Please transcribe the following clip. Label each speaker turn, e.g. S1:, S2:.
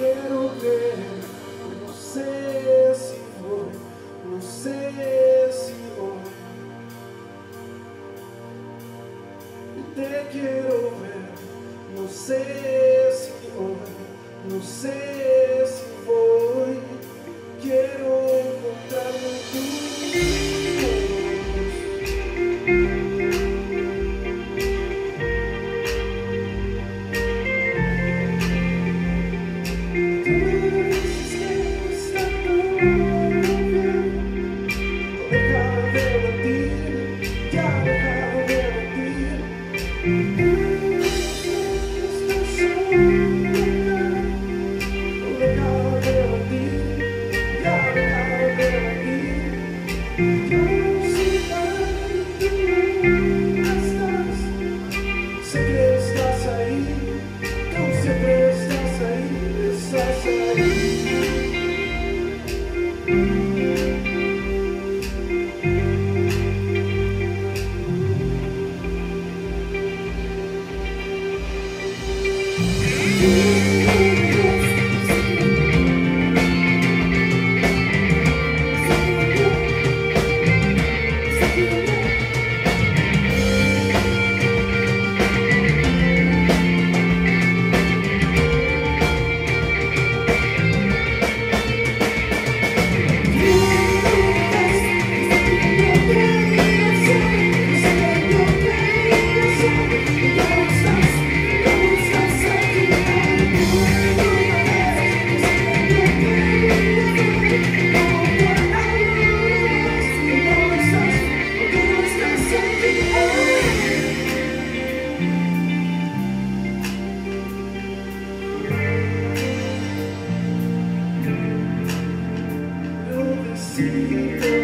S1: ver, não sei se vou, não sei se vou. Te quiero ver, no sé si hoy, no sé be. Decido